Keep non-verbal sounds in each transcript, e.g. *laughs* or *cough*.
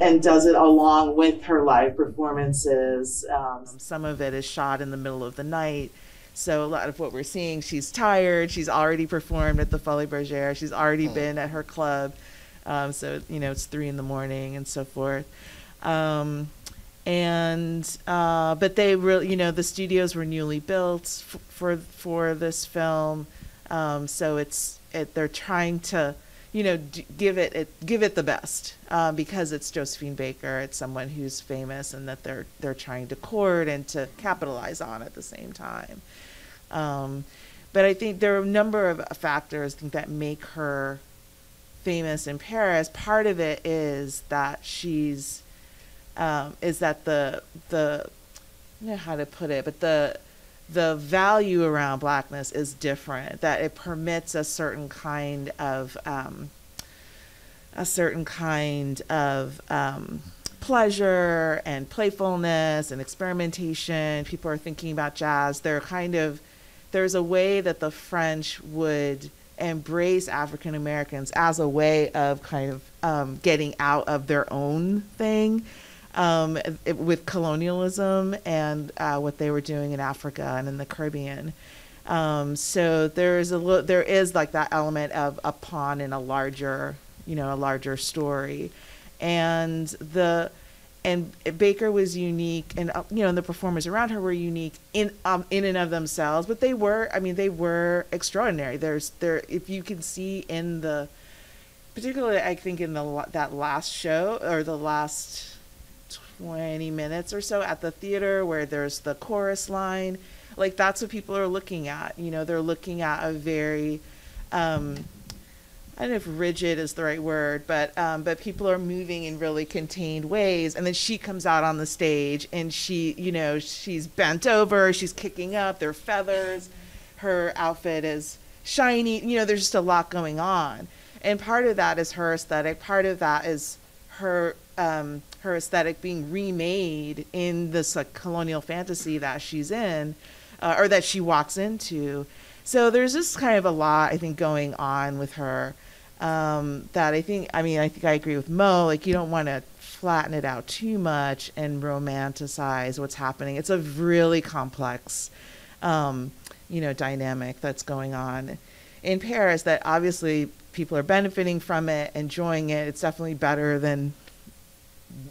And and does it along with her live performances. Um, some of it is shot in the middle of the night. So a lot of what we're seeing, she's tired. She's already performed at the Folies Bergère. She's already been at her club. Um, so you know it's three in the morning and so forth. Um, and uh, but they really, you know, the studios were newly built f- for for this film, um, so it's it, they're trying to, you know, give it, it give it the best uh, because it's Josephine Baker. It's someone who's famous and that they're they're trying to court and to capitalize on at the same time. Um, but I think there are a number of factors that make her famous in Paris. Part of it is that she's um, is that the the I don't know how to put it, but the the value around blackness is different. That it permits a certain kind of um, a certain kind of um, pleasure and playfulness and experimentation. People are thinking about jazz. They're kind of there's a way that the French would embrace African Americans as a way of kind of um, getting out of their own thing um, it, with colonialism and uh, what they were doing in Africa and in the Caribbean. Um, so there is a lo- there is like that element of a pawn in a larger, you know, a larger story, and the and Baker was unique, and uh, you know, and the performers around her were unique in um, in and of themselves. But they were, I mean, they were extraordinary. There's there, if you can see in the, particularly, I think in the that last show or the last 20 minutes or so at the theater where there's the chorus line. Like that's what people are looking at. You know, they're looking at a very, um, I don't know if rigid is the right word, but um, but people are moving in really contained ways. And then she comes out on the stage and she, you know, she's bent over, she's kicking up, there are feathers, her outfit is shiny. You know, there's just a lot going on. And part of that is her aesthetic. Part of that is her um, her aesthetic being remade in this like colonial fantasy that she's in uh, or that she walks into. So there's just kind of a lot i think going on with her um, that i think i mean i think i agree with mo like you don't want to flatten it out too much and romanticize what's happening. It's a really complex um, you know dynamic that's going on in paris that obviously people are benefiting from it enjoying it. It's definitely better than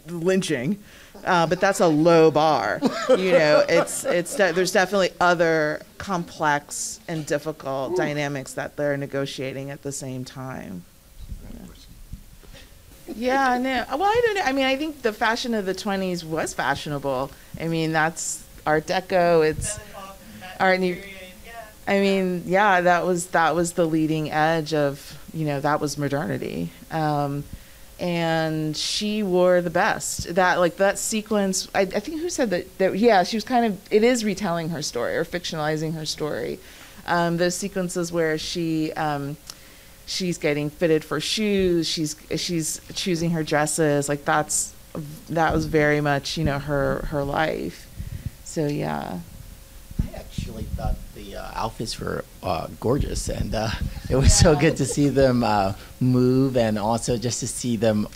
lynching, uh, but that's a low bar. You know, *laughs* it's it's de- there's definitely other complex and difficult dynamics that they're negotiating at the same time. *laughs* Yeah, no. Well, I don't know. I mean, I think the fashion of the 20s was fashionable. I mean, that's Art Deco. It's art. I mean, yeah, that was that was the leading edge of you know that was modernity. Um, and she wore the best. That like that sequence. I, I think who said that? That yeah, she was kind of. It is retelling her story or fictionalizing her story. Um, those sequences where she. Um, she's getting fitted for shoes she's she's choosing her dresses like that's that was very much you know her her life so yeah i actually thought the uh, outfits were uh, gorgeous, and uh, it was so good to see them uh, move, and also just to see them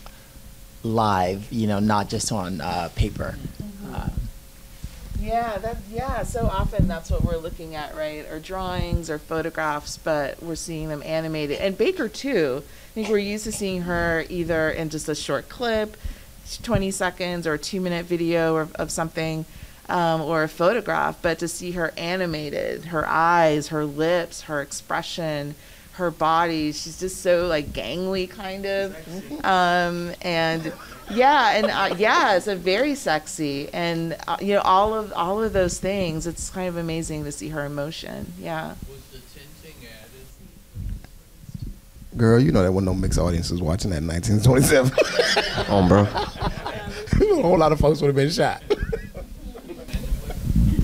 live. You know, not just on uh, paper. Mm-hmm. Uh, yeah, that yeah. So often that's what we're looking at, right? Or drawings or photographs, but we're seeing them animated. And Baker too. I think we're used to seeing her either in just a short clip, 20 seconds or a two minute video of, of something um, or a photograph, but to see her animated, her eyes, her lips, her expression, her body, she's just so like gangly kind of, um, and yeah, and uh, yeah, it's a very sexy, and uh, you know all of all of those things. It's kind of amazing to see her emotion. Yeah. Girl, you know there wasn't no mixed audiences watching that in 1927. On, bro. *laughs* a whole lot of folks would have been shot. *laughs*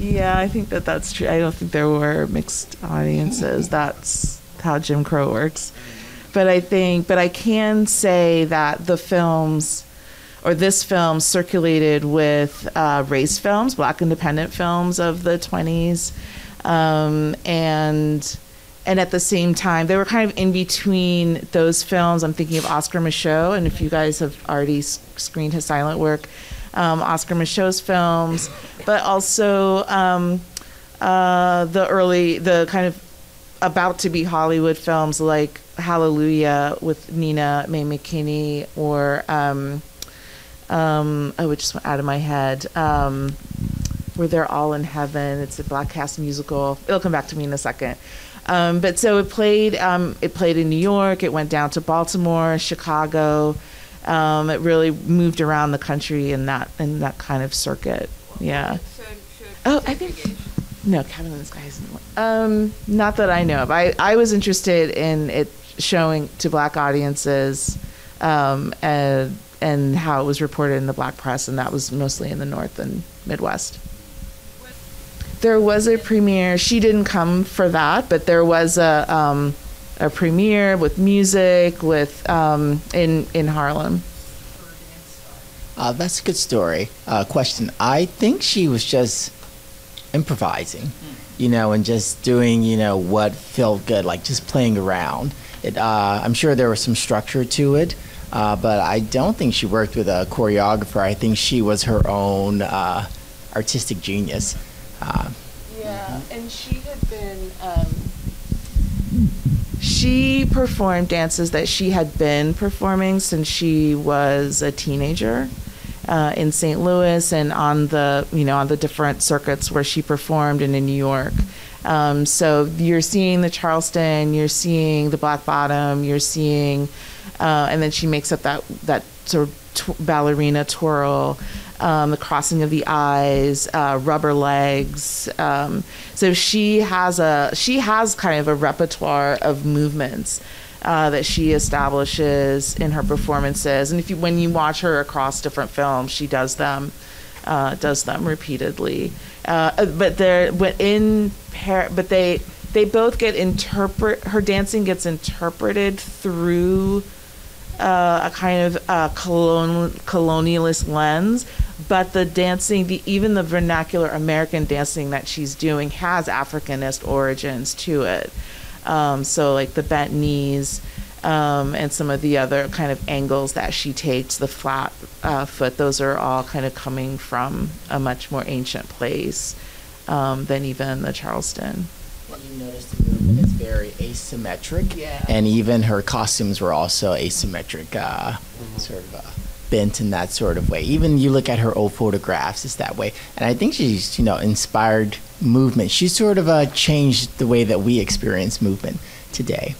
Yeah, I think that that's true. I don't think there were mixed audiences. That's how Jim Crow works. But I think, but I can say that the films, or this film, circulated with uh, race films, black independent films of the 20s. Um, and and at the same time, they were kind of in between those films. I'm thinking of Oscar Micheaux, and if you guys have already screened his silent work, um, Oscar Micheaux's films, but also um, uh, the early, the kind of about to be Hollywood films like Hallelujah with Nina Mae McKinney or um, um, oh, it just went out of my head. Um, where they're all in heaven. It's a black cast musical. It'll come back to me in a second. Um, but so it played. Um, it played in New York. It went down to Baltimore, Chicago. Um, it really moved around the country in that in that kind of circuit. Yeah. Oh, I think no, Cabin in the Sky isn't. Um, not that I know of. I I was interested in it showing to black audiences, um, and and how it was reported in the black press, and that was mostly in the North and Midwest. There was a premiere. She didn't come for that, but there was a um, a premiere with music with um, in in Harlem. Uh, that's a good story. Uh, question. I think she was just improvising, you know, and just doing, you know, what felt good, like just playing around. It, uh, I'm sure there was some structure to it, uh, but I don't think she worked with a choreographer. I think she was her own uh, artistic genius. Uh, Yeah, and she had been. Um, she performed dances that she had been performing since she was a teenager uh, in St. Louis and on the you know on the different circuits where she performed and in New York. Um, so you're seeing the Charleston, you're seeing the Black Bottom, you're seeing, uh, and then she makes up that that sort of tw- ballerina twirl um, the crossing of the eyes, uh, rubber legs. Um, so she has a she has kind of a repertoire of movements uh, that she establishes in her performances. And if you when you watch her across different films, she does them uh, does them repeatedly. Uh, but they're but in but they they both get interpret her dancing gets interpreted through uh, a kind of uh, colon, colonialist lens, but the dancing, the even the vernacular American dancing that she's doing has Africanist origins to it. Um, so like the bent knees um, and some of the other kind of angles that she takes, the flat uh, foot, those are all kind of coming from a much more ancient place um, than even the Charleston. You notice the movement is very asymmetric, Yeah. and even her costumes were also asymmetric, uh, sort of uh, bent in that sort of way. Even you look at her old photographs, it's that way. And I think she's, you know, inspired movement. She sort of uh, changed the way that we experience movement today.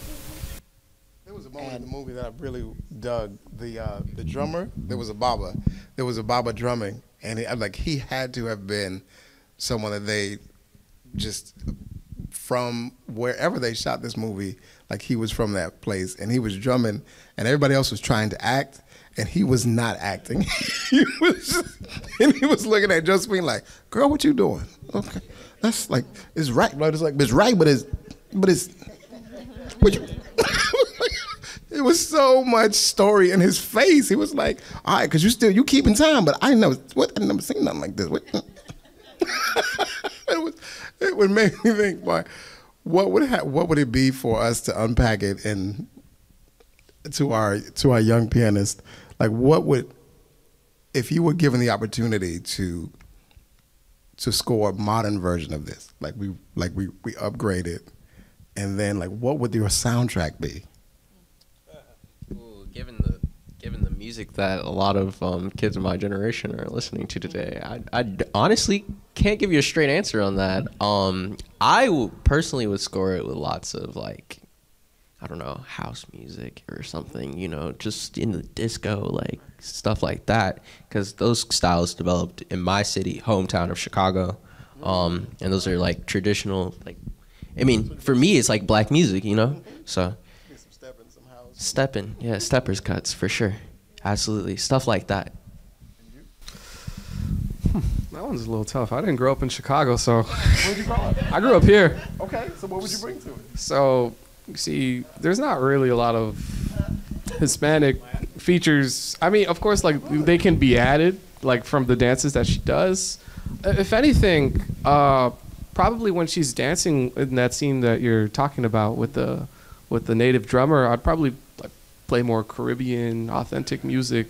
There was a moment in the movie that I really dug. The uh, the drummer, there was a Baba. There was a Baba drumming, and he, like he had to have been someone that they just from wherever they shot this movie, like he was from that place, and he was drumming, and everybody else was trying to act, and he was not acting. *laughs* he was, and he was looking at Josephine like, "Girl, what you doing? Okay, that's like it's right, but It's like it's right, but it's but it's what you." *laughs* It was so much story in his face. He was like, "All right, because you still you keeping time, but I never what I never seen nothing like this." What? *laughs* it was *laughs* it would make me think, why, what would ha- what would it be for us to unpack it and to our to our young pianist, like what would if you were given the opportunity to to score a modern version of this, like we like we we upgraded, and then like what would your soundtrack be? Ooh, given the given the music that a lot of um, kids of my generation are listening to today, I honestly can't give you a straight answer on that. Um, I w- personally would score it with lots of like, I don't know, house music or something. You know, just in the disco, like stuff like that, because those styles developed in my city, hometown of Chicago, um, and those are like traditional. Like, I mean, for me, it's like black music. You know, so. Stepping, yeah, steppers cuts for sure, absolutely, stuff like that. That one's a little tough. I didn't grow up in Chicago, so. Where'd you grow up? *laughs* I grew up here. Okay, so what would you bring to it? So, you see, there's not really a lot of Hispanic features. I mean, of course, like they can be added, like from the dances that she does. If anything, uh, probably when she's dancing in that scene that you're talking about with the with the native drummer, I'd probably like play more Caribbean authentic music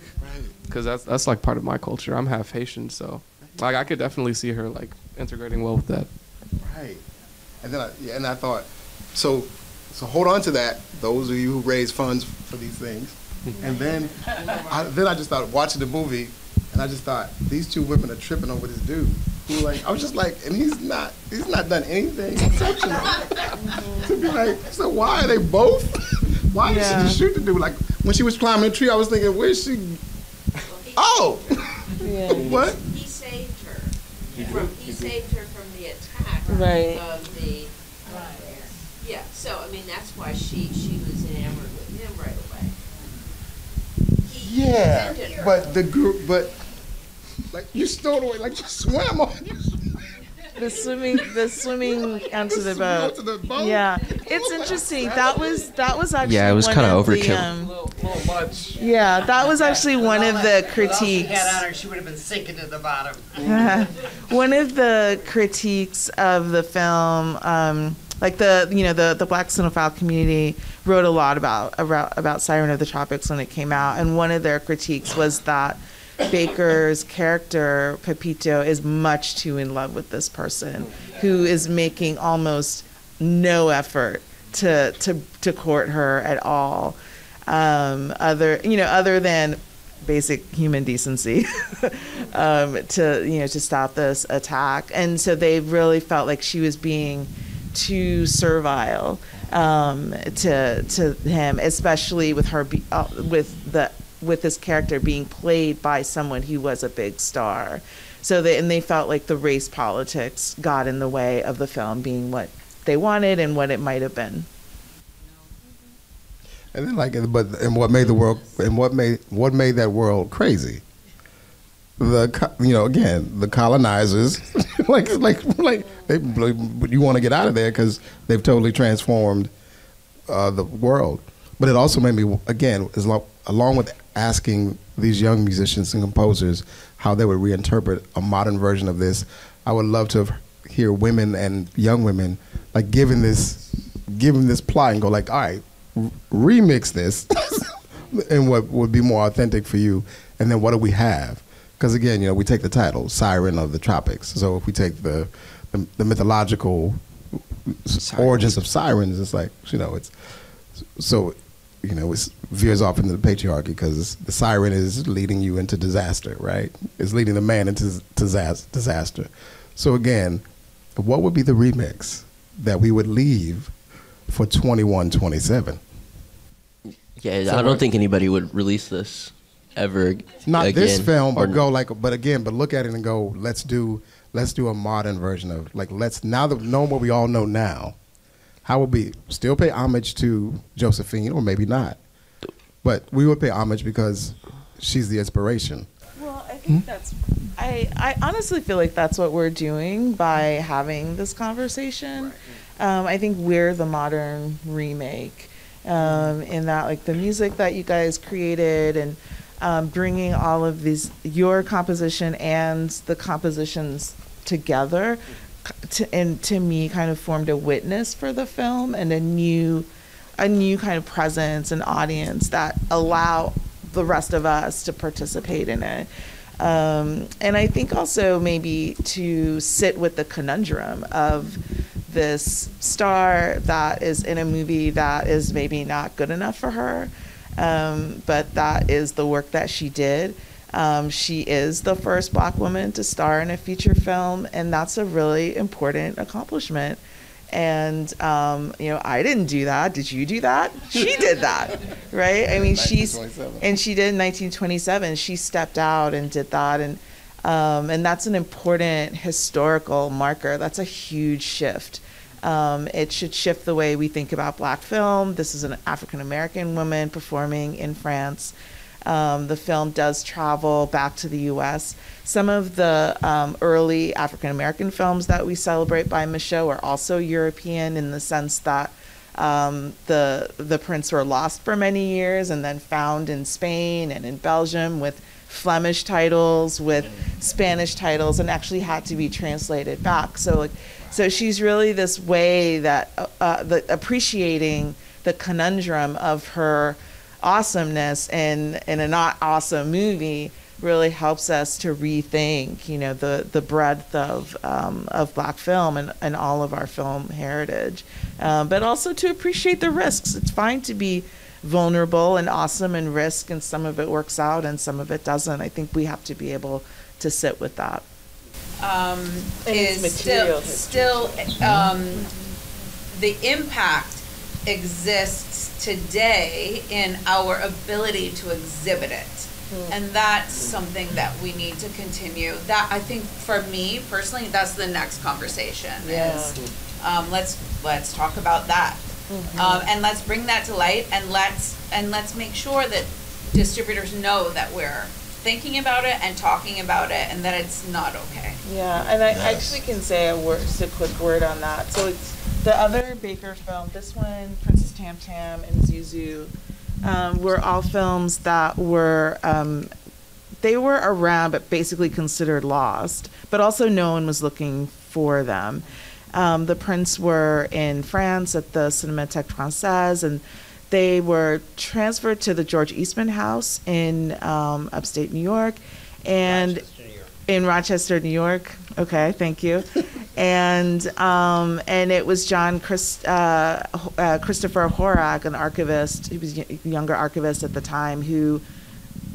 because that's that's like part of my culture. I'm half Haitian, so like I could definitely see her like integrating well with that. Right. And then I, yeah, and I thought, so, so hold on to that. Those of you who raise funds for these things, mm-hmm. and then, I, then I just started watching the movie, and I just thought these two women are tripping over this dude. Who like I was just like, and he's not, he's not done anything exceptional. *laughs* to be like, so why are they both? *laughs* why did she shoot the dude? Like when she was climbing the tree, I was thinking, where's she? Oh, Yeah. *laughs* what? He saved her. From, he saved her from the attack Right. of the. Yeah, so I mean that's why she she was enamored with him right away. He Yeah, but the group, but like you stole away, like you swam on. You The swimming, the swimming onto the swam boat. onto the boat. Yeah, it's interesting. That was that was actually Yeah, it was one kinda of the, overkill. um, Yeah, that was actually one of the critiques. had on her, she would have been sinking to the bottom. *laughs* one of the critiques of the film, um, like the you know the the Black cinephile community wrote a lot about about about Siren of the Tropics when it came out, and one of their critiques was that Baker's character Papitou is much too in love with this person, who is making almost no effort to to to court her at all. Um, other you know other than basic human decency *laughs* um, to you know to stop this attack and so they really felt like she was being too servile um, to to him especially with her be, uh, with the with this character being played by someone who was a big star so they and they felt like the race politics got in the way of the film being what they wanted and what it might have been And then like, but and what made the world and what made what made that world crazy? The you know again the colonizers *laughs* like like like they like, you want to get out of there because they've totally transformed uh, the world. But it also made me again as lo- along with asking these young musicians and composers how they would reinterpret a modern version of this. I would love to hear women and young women like giving this giving this plot and go like, all right, r- remix this *laughs* and what would be more authentic for you, and then what do we have? Because again, you know, we take the title "Siren of the Tropics." So if we take the the, the mythological origins of sirens, it's like you know, it's so you know, it veers off into the patriarchy because the siren is leading you into disaster, right? It's leading the man into disaster. So again, what would be the remix that we would leave for 2127? Yeah, So I don't what- think anybody would release this ever. Not again, this film, or- but go like, but again, but look at it and go, let's do, let's do a modern version of like, let's now that knowing what we all know now, how would be still pay homage to Josephine or maybe not, but we would pay homage because she's the inspiration. Well, I think that's. I, I honestly feel like that's what we're doing by having this conversation. Um, I think we're the modern remake um, in that, like, the music that you guys created and um, bringing all of these, your composition and the compositions together, c- to, and to me, kind of formed a witness for the film and a new a new kind of presence and audience that allow the rest of us to participate in it. Um, and I think also maybe to sit with the conundrum of this star that is in a movie that is maybe not good enough for her, um, but that is the work that she did. Um, she is the first black woman to star in a feature film, and that's a really important accomplishment. And um, you know, I didn't do that. Did you do that? She *laughs* did that, right? I mean, she's and she did in 1927. She stepped out and did that, and um, and that's an important historical marker. That's a huge shift. Um, it should shift the way we think about black film. This is an African American woman performing in France. Um, the film does travel back to the U.S. Some of the um, early African American films that we celebrate by Micheaux are also European in the sense that um, the the prints were lost for many years and then found in Spain and in Belgium with Flemish titles, with Spanish titles, and actually had to be translated back. So, so she's really this way that uh, uh, the appreciating the conundrum of her awesomeness in in a not awesome movie really helps us to rethink, you know, the the breadth of um, of black film and, and all of our film heritage, um, but also to appreciate the risks. It's fine to be vulnerable and awesome and risk, and some of it works out and some of it doesn't. I think we have to be able to sit with that. um, is still, history, still, um, the impact exists today in our ability to exhibit it. And that's something that we need to continue. That, I think, for me personally, that's the next conversation is, um, let's, let's talk about that. Um, and let's bring that to light and let's, and let's make sure that distributors know that we're thinking about it and talking about it and that it's not okay. Yeah, and I actually can say a word, just a quick word on that. So it's the other Baker film, this one, Princess Tam Tam and Zouzou, um, were all films that were, um, they were around but basically considered lost, but also no one was looking for them. Um, the prints were in France at the Cinémathèque Française, and they were transferred to the George Eastman House in um, upstate New York, and in Rochester, New York. Okay, thank you. *laughs* and um, and it was John Christ, uh, uh, Christopher Horak, an archivist. He was a younger archivist at the time who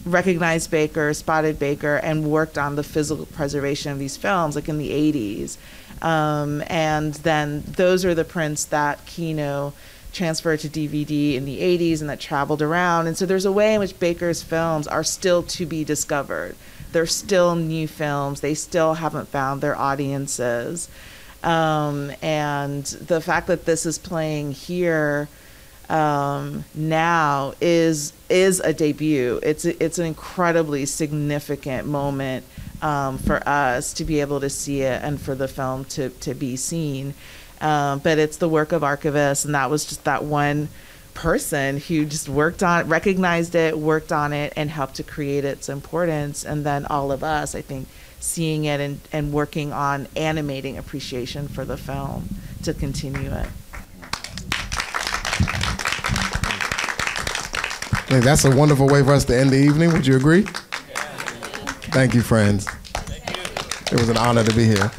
recognized Baker, spotted Baker, and worked on the physical preservation of these films, like in the 80s. Um, and then those are the prints that Kino transferred to DVD in the 80s and that traveled around. And so there's a way in which Baker's films are still to be discovered. They're still new films, they still haven't found their audiences. Um, and the fact that this is playing here um, now is is a debut. It's it's an incredibly significant moment um, for us to be able to see it and for the film to to be seen. Um, but it's the work of archivists, and that was just that one person who just worked on recognized it, worked on it, and helped to create its importance. And then all of us, I think, seeing it and, and working on animating appreciation for the film to continue it. That's a wonderful way for us to end the evening. Would you agree? Thank you, friends. It was an honor to be here.